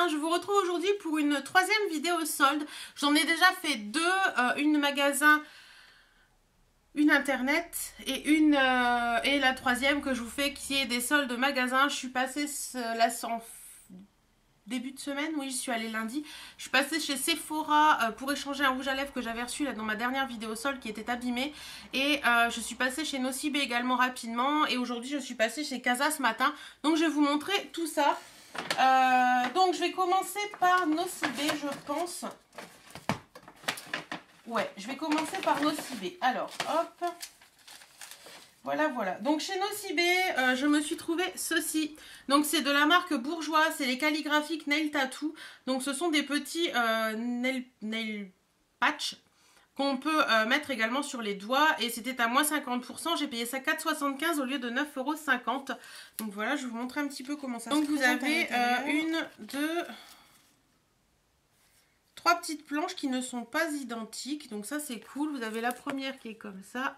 bien Je vous retrouve aujourd'hui pour une troisième vidéo solde. J'en ai déjà fait deux, euh, une magasin, une internet et une euh, et la troisième que je vous fais qui est des soldes magasin. Je suis passée là en début de semaine, oui, je suis allée lundi. Je suis passée chez Sephora euh, pour échanger un rouge à lèvres que j'avais reçu là dans ma dernière vidéo solde qui était abîmé. Et je suis passée chez Nocibe également rapidement. Et aujourd'hui, je suis passée chez Casa ce matin. Donc, je vais vous montrer tout ça. Euh, donc, je vais commencer par Nocibé, je pense. Ouais, je vais commencer par Nocibé. Alors, hop. Voilà, voilà. Donc, chez Nocibé, euh, je me suis trouvé ceci. Donc, c'est de la marque Bourgeois. C'est les calligraphiques Nail Tattoo. Donc, ce sont des petits euh, nail, nail patch qu'on peut euh, mettre également sur les doigts. Et c'était à moins 50%, j'ai payé ça 4,75 au lieu de 9,50€. Donc voilà, je vais vous montrer un petit peu comment ça se Donc vous avez euh, une, deux, trois petites planches qui ne sont pas identiques, donc ça c'est cool. Vous avez la première qui est comme ça,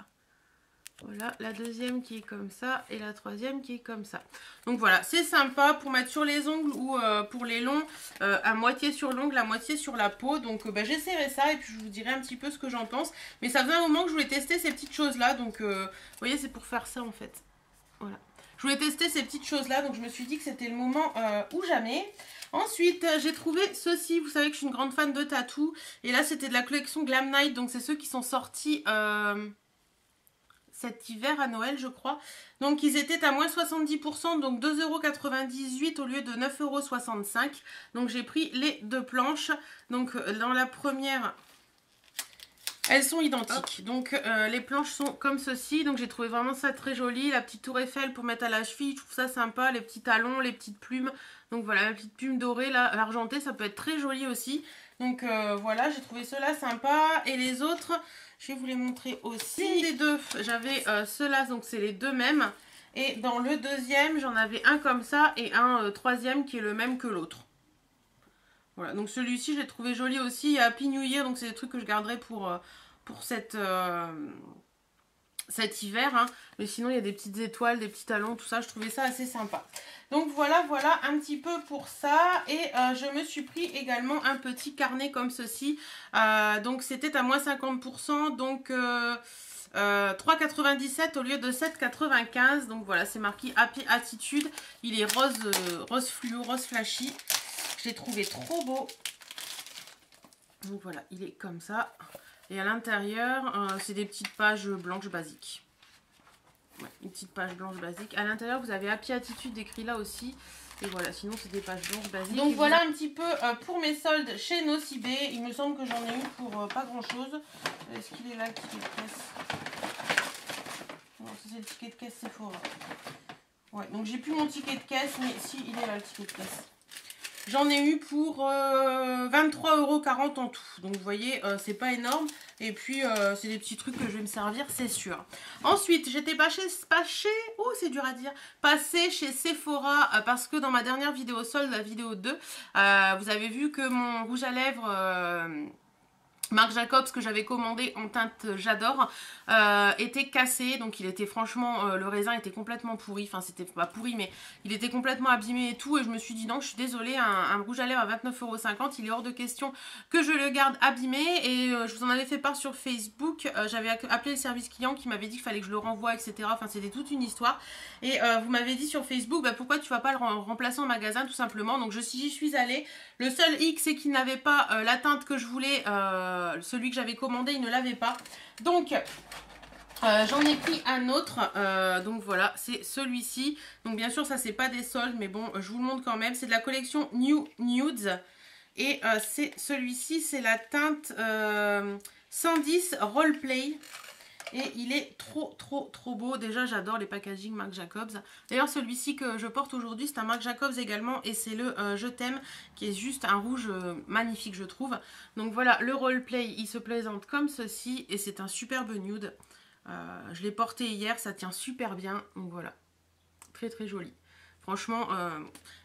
voilà, la deuxième qui est comme ça et la troisième qui est comme ça. Donc voilà, c'est sympa pour mettre sur les ongles ou euh, pour les longs, euh, à moitié sur l'ongle, à moitié sur la peau. Donc euh, bah, j'essaierai ça et puis je vous dirai un petit peu ce que j'en pense. Mais ça faisait un moment que je voulais tester ces petites choses-là. Donc vous voyez, c'est pour faire ça en fait. Voilà. Je voulais tester ces petites choses-là, donc je me suis dit que c'était le moment ou jamais. Ensuite, j'ai trouvé ceci. Vous savez que je suis une grande fan de tatou. Et là, c'était de la collection Glam Night. Donc, c'est ceux qui sont sortis cet hiver à Noël, je crois. Donc, ils étaient à moins 70%, donc 2,98€ au lieu de 9,65€. Donc, j'ai pris les deux planches. Donc, euh, dans la première, elles sont identiques. Donc, euh, les planches sont comme ceci. Donc, j'ai trouvé vraiment ça très joli. La petite tour Eiffel pour mettre à la cheville, je trouve ça sympa. Les petits talons, les petites plumes. Donc, voilà, la petite plume dorée, là, argentée, ça peut être très joli aussi. Donc, euh, voilà, j'ai trouvé cela sympa. Et les autres... Je vais vous les montrer aussi. Des deux, j'avais euh, ceux-là, donc c'est les deux mêmes. Et dans le deuxième, j'en avais un comme ça et un euh, troisième qui est le même que l'autre. Voilà, donc celui-ci, j'ai trouvé joli aussi. Happy New Year, donc c'est des trucs que je garderai pour, pour cette, cet hiver. Hein. Mais sinon, il y a des petites étoiles, des petits talons, tout ça. Je trouvais ça assez sympa. Donc voilà, voilà un petit peu pour ça. Et euh, je me suis pris également un petit carnet comme ceci. Euh, donc c'était à moins 50%. Donc... 3,97 euh, au lieu de 7,95 donc voilà c'est marqué Happy Attitude il est rose rose fluo rose flashy je l'ai trouvé trop beau donc voilà il est comme ça et à l'intérieur c'est des petites pages blanches basiques une petite page blanche basique. À l'intérieur, vous avez Happy Attitude écrit là aussi. Et voilà, sinon c'est des pages blanches basiques. Donc voilà un petit peu euh, pour mes soldes chez Nocibé. Il me semble que j'en ai eu pour euh, pas grand chose. Est-ce qu'il est là le ticket de caisse? Non, c'est le ticket de caisse Sephora. Ouais, donc j'ai plus mon ticket de caisse, mais si, il est là le ticket de caisse. J'en ai eu pour 23,40€ euh, en tout. Donc vous voyez, euh, c'est pas énorme. Et puis, euh, c'est des petits trucs que je vais me servir, c'est sûr. Ensuite, j'étais pas chez... Oh, c'est dur à dire. Passé chez Sephora parce que dans ma dernière vidéo solde, la vidéo 2, vous avez vu que mon rouge à lèvres Marc Jacobs que j'avais commandé en teinte j'adore euh, était cassé. Donc il était franchement euh, le raisin était complètement pourri. Enfin c'était pas pourri mais il était complètement abîmé et tout. Et je me suis dit non je suis désolée un, rouge à lèvres à 29,50€ il est hors de question que je le garde abîmé. Et euh, je vous en avais fait part sur Facebook. J'avais appelé le service client qui m'avait dit qu'il fallait que je le renvoie etc enfin c'était toute une histoire. Et vous m'avez dit sur Facebook bah, pourquoi tu vas pas le remplacer en magasin tout simplement. Donc je j'y suis allée. Le seul X c'est qu'il n'avait pas la teinte que je voulais euh, celui que j'avais commandé, il ne l'avait pas. Donc, euh, j'en ai pris un autre, euh, donc voilà, c'est celui-ci. Donc bien sûr, ça c'est pas des soldes, mais bon, je vous le montre quand même. C'est de la collection New Nudes. Et c'est celui-ci, c'est la teinte 110 Roleplay. Et il est trop, trop, trop beau. Déjà, j'adore les packaging Marc Jacobs. D'ailleurs, celui-ci que je porte aujourd'hui, c'est un Marc Jacobs également. Et c'est le euh, Je t'aime, qui est juste un rouge euh, magnifique, je trouve. Donc voilà, le roleplay, il se présente comme ceci. Et c'est un superbe nude. Euh, je l'ai porté hier, ça tient super bien. Donc voilà, très, très joli. Franchement,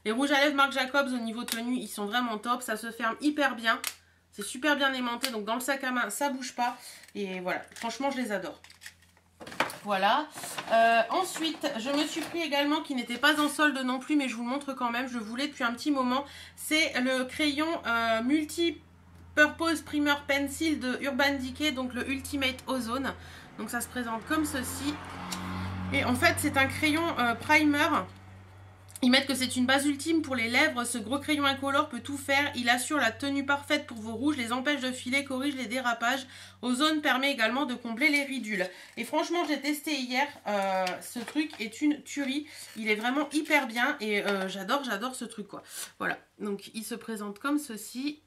les rouges à lèvres Marc Jacobs au niveau tenue, ils sont vraiment top. Ça se ferme hyper bien. C'est super bien aimanté, donc dans le sac à main, ça bouge pas. Et voilà, franchement, je les adore. voilà. Euh, ensuite, je me suis pris également, qui n'était pas en solde non plus, mais je vous le montre quand même, je voulais depuis un petit moment. C'est le crayon euh, Multi-Purpose Primer Pencil de Urban Decay, donc le Ultimate Ozone. Donc ça se présente comme ceci. Et en fait, c'est un crayon euh, primer ils mettent que c'est une base ultime pour les lèvres. Ce gros crayon incolore peut tout faire. Il assure la tenue parfaite pour vos rouges, les empêche de filer, corrige les dérapages. Ozone permet également de combler les ridules. Et franchement, j'ai testé hier. Euh, ce truc est une tuerie. Il est vraiment hyper bien et euh, j'adore, j'adore ce truc quoi. Voilà. Donc, il se présente comme ceci.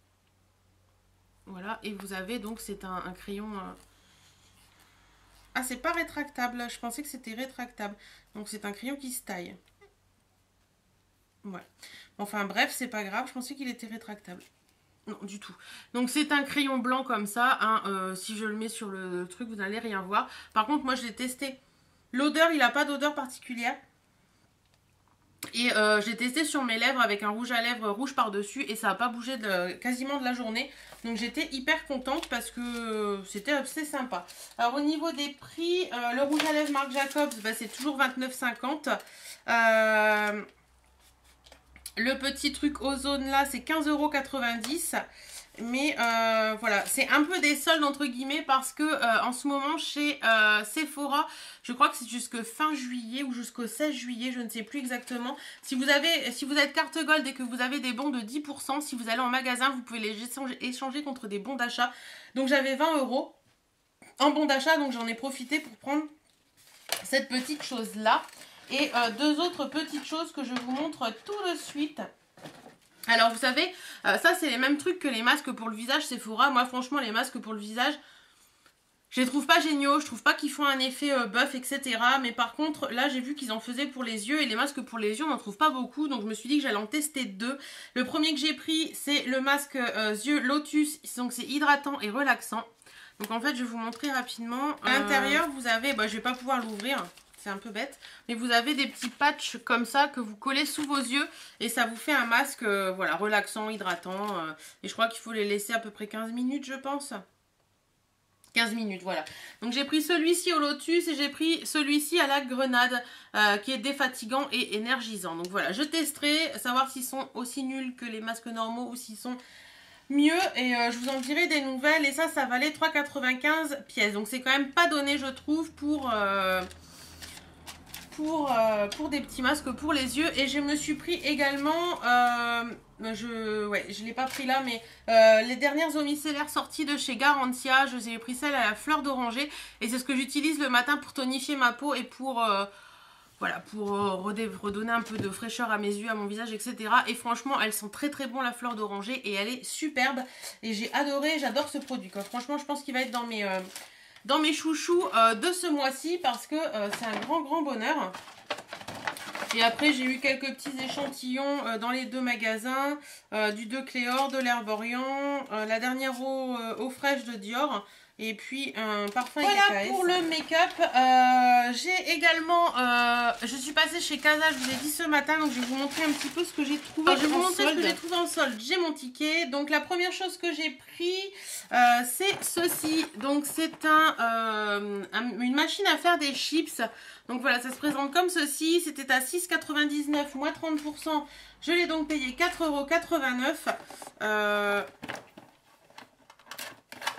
Voilà. Et vous avez donc, c'est un, crayon... Euh, ah, c'est pas rétractable. Je pensais que c'était rétractable. Donc, c'est un crayon qui se taille. Ouais. Enfin bref, c'est pas grave, je pensais qu'il était rétractable. Non, du tout. Donc c'est un crayon blanc comme ça. Hein, euh, si je le mets sur le truc, vous n'allez rien voir. Par contre, moi je l'ai testé. L'odeur, il n'a pas d'odeur particulière. Et euh, j'ai testé sur mes lèvres avec un rouge à lèvres rouge par-dessus et ça n'a pas bougé quasiment de la journée. Donc j'étais hyper contente parce que c'était assez sympa. Alors au niveau des prix, euh, le rouge à lèvres Marc Jacobs, bah, c'est toujours 29,50. Euh, le petit truc ozone là, c'est 15,90€. Mais euh, voilà, c'est un peu des soldes entre guillemets parce que euh, en ce moment chez euh, Sephora, je crois que c'est jusque fin juillet ou jusqu'au 16 juillet, je ne sais plus exactement. Si vous avez, si vous êtes carte gold et que vous avez des bons de 10%, si vous allez en magasin, vous pouvez les échanger, contre des bons d'achat. Donc j'avais 20 euros en bons d'achat, donc j'en ai profité pour prendre cette petite chose là. Et euh, deux autres petites choses que je vous montre tout de suite. Alors vous savez, euh, ça c'est les mêmes trucs que les masques pour le visage Sephora. Moi franchement les masques pour le visage, je les trouve pas géniaux, je trouve pas qu'ils font un effet euh, buff, etc. Mais par contre, là j'ai vu qu'ils en faisaient pour les yeux et les masques pour les yeux, on n'en trouve pas beaucoup. Donc je me suis dit que j'allais en tester deux. Le premier que j'ai pris, c'est le masque yeux Lotus. Donc c'est hydratant et relaxant. Donc en fait, je vais vous montrer rapidement. À l'intérieur, vous avez, bah, je vais pas pouvoir l'ouvrir c'est un peu bête. Mais vous avez des petits patchs comme ça que vous collez sous vos yeux et ça vous fait un masque euh, voilà, relaxant, hydratant. Euh. et je crois qu'il faut les laisser à peu près 15 minutes, je pense. 15 minutes, voilà. Donc j'ai pris celui-ci au lotus et j'ai pris celui-ci à la grenade euh, qui est défatigant et énergisant. Donc voilà, je testerai, savoir s'ils sont aussi nuls que les masques normaux ou s'ils sont mieux et je vous en dirai des nouvelles et ça ça valait 3,95 pièces donc c'est quand même pas donné je trouve pour pour, euh, pour des petits masques pour les yeux. Et je me suis pris également, euh, je ouais, je l'ai pas pris là, mais euh, les dernières eaux sorties de chez Garantia. Je ai pris celle à la fleur d'oranger. Et c'est ce que j'utilise le matin pour tonifier ma peau et pour... voilà, pour redonner un peu de fraîcheur à mes yeux, à mon visage, etc. Et franchement, elles sont très très bon la fleur d'oranger et elle est superbe. Et j'ai adoré, j'adore ce produit. Franchement, je pense qu'il va être dans mes, dans mes chouchous euh, de ce mois-ci parce que euh, c'est un grand grand bonheur. Et après j'ai eu quelques petits échantillons euh, dans les deux magasins, du De Cléor, de l'Herborian, la dernière eau, eau fraîche de Dior. Et puis un parfum Voilà pour le make-up. Euh, j'ai également, euh, je suis passée chez Casa, je vous ai dit ce matin, donc je vais vous montrer un petit peu ce que j'ai trouvé. je vais vous montrer ce que j'ai trouvé en solde. J'ai mon ticket. Donc la première chose que j'ai pris, euh, c'est ceci. Donc c'est un, une machine à faire des chips. Donc voilà, ça se présente comme ceci. C'était à 6,99 moins 30%. Je l'ai donc payé 4,89€.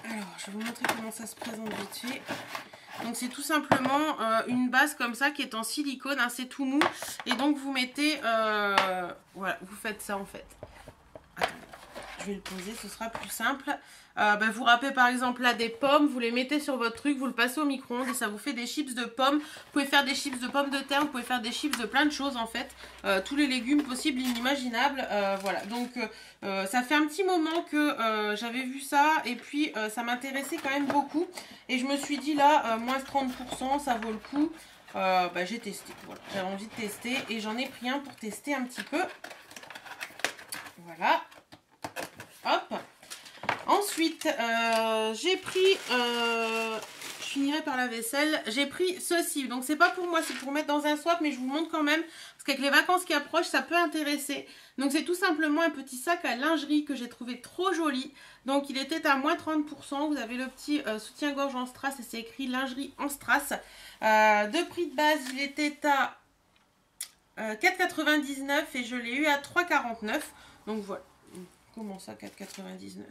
Alors, je vais vous montrer comment ça se présente vite fait. Donc c'est tout simplement euh, une base comme ça qui est en silicone, hein, c'est tout mou. Et donc vous mettez, euh, voilà, vous faites ça en fait. Je vais le poser, ce sera plus simple. Euh, bah, vous râpez par exemple là des pommes, vous les mettez sur votre truc, vous le passez au micro-ondes et ça vous fait des chips de pommes. Vous pouvez faire des chips de pommes de terre, vous pouvez faire des chips de plein de choses en fait. Euh, tous les légumes possibles, inimaginables. Euh, voilà, donc ça fait un petit moment que j'avais vu ça et puis ça m'intéressait quand même beaucoup. Et je me suis dit là, moins 30%, ça vaut le coup. bah, j'ai testé, j'avais envie de tester et j'en ai pris un pour tester un petit peu. Voilà. Hop. Ensuite, euh, j'ai pris, euh, je finirai par la vaisselle. J'ai pris ceci. Donc, c'est pas pour moi, c'est pour mettre dans un swap, mais je vous montre quand même. Parce qu'avec les vacances qui approchent, ça peut intéresser. Donc, c'est tout simplement un petit sac à lingerie que j'ai trouvé trop joli. Donc, il était à moins 30%. Vous avez le petit euh, soutien-gorge en strass et c'est écrit lingerie en strass. De prix de base, il était à 4,99 et je l'ai eu à 3,49. Donc, voilà. Comment ça, 4,99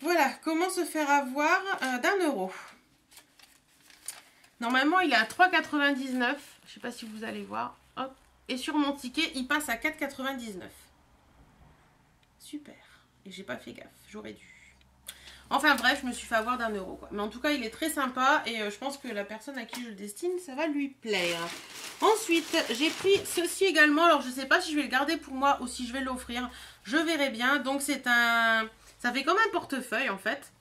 Voilà, comment se faire avoir euh, d'un euro? Normalement, il est à 3,99. Je ne sais pas si vous allez voir. Et sur mon ticket, il passe à 4,99. Super. Et j'ai pas fait gaffe. J'aurais dû. Enfin bref, je me suis fait avoir d'un euro. Mais en tout cas, il est très sympa. Et euh, je pense que la personne à qui je le destine, ça va lui plaire. Ensuite, j'ai pris ceci également. Alors, je ne sais pas si je vais le garder pour moi ou si je vais l'offrir. Je verrai bien. Donc, c'est un ça fait comme un portefeuille en fait.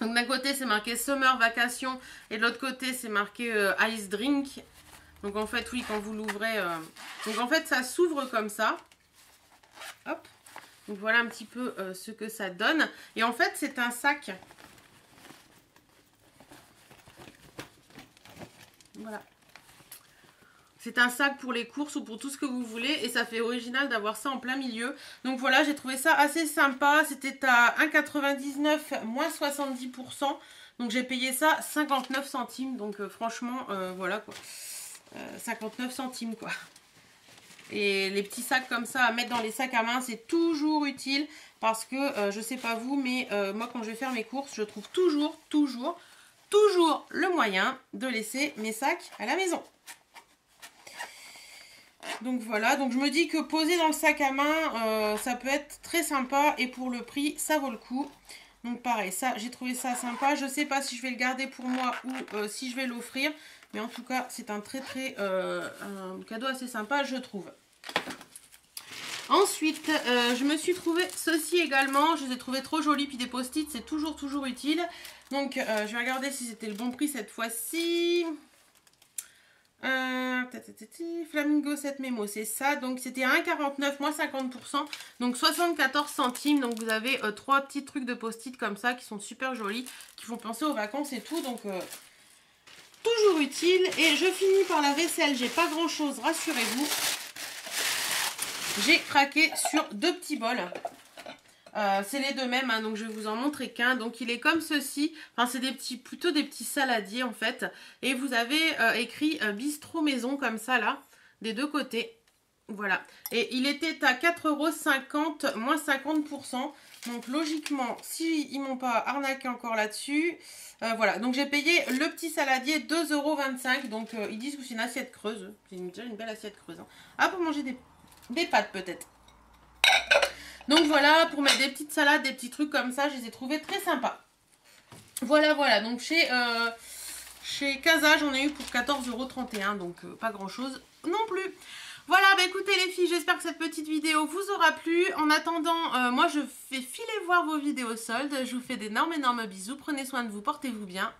Donc d'un côté c'est marqué Summer Vacation et de l'autre côté c'est marqué euh, Ice Drink. Donc en fait oui quand vous l'ouvrez, euh, donc en fait ça s'ouvre comme ça. Hop. Donc voilà un petit peu euh, ce que ça donne. Et en fait c'est un sac. Voilà. C'est un sac pour les courses ou pour tout ce que vous voulez et ça fait original d'avoir ça en plein milieu. Donc voilà, j'ai trouvé ça assez sympa. C'était à 1,99 moins 70%. Donc j'ai payé ça 59 centimes. Donc euh, franchement, euh, voilà quoi. 59 euh, centimes quoi. Et les petits sacs comme ça à mettre dans les sacs à main, c'est toujours utile parce que je sais pas vous, mais moi quand je vais faire mes courses, je trouve toujours, toujours, toujours le moyen de laisser mes sacs à la maison. Donc voilà, donc je me dis que poser dans le sac à main, euh, ça peut être très sympa et pour le prix, ça vaut le coup. Donc pareil, ça, j'ai trouvé ça sympa. Je ne sais pas si je vais le garder pour moi ou euh, si je vais l'offrir. Mais en tout cas, c'est un très très euh, cadeau assez sympa, je trouve. Ensuite, je me suis trouvé ceci également. Je les ai trouvés trop jolis. Puis des post-it, c'est toujours toujours utile. Donc, je vais regarder si c'était le bon prix cette fois-ci. Flamingo 7 mémo, c'est ça. Donc c'était 1,49 moins 50%. Donc 74 centimes. Donc vous avez euh, trois petits trucs de post-it comme ça qui sont super jolis. Qui font penser aux vacances et tout. Donc euh, toujours utile. Et je finis par la vaisselle. J'ai pas grand chose, rassurez-vous. J'ai craqué sur deux petits bols. Euh, c'est les deux mêmes, hein, donc je vais vous en montrer qu'un. Donc il est comme ceci. Enfin, c'est des petits, plutôt des petits saladiers en fait. Et vous avez euh, écrit euh, bistrot maison comme ça là, des deux côtés. Voilà. Et il était à 4,50€ moins 50%. Donc logiquement, si ils m'ont pas arnaqué encore là-dessus, voilà. Donc j'ai payé le petit saladier 2,25€. Donc ils disent que c'est une assiette creuse. C'est déjà une belle assiette creuse. Hein. Ah, pour manger des pâtes peut-être. Donc voilà, pour mettre des petites salades, des petits trucs comme ça, je les ai trouvés très sympas. Voilà, voilà. Donc chez, euh, chez Casa, j'en ai eu pour 14,31€. Donc euh, pas grand chose non plus. Voilà, bah écoutez les filles, j'espère que cette petite vidéo vous aura plu. En attendant, euh, moi je fais filer voir vos vidéos soldes. Je vous fais d'énormes, énormes bisous. Prenez soin de vous, portez-vous bien.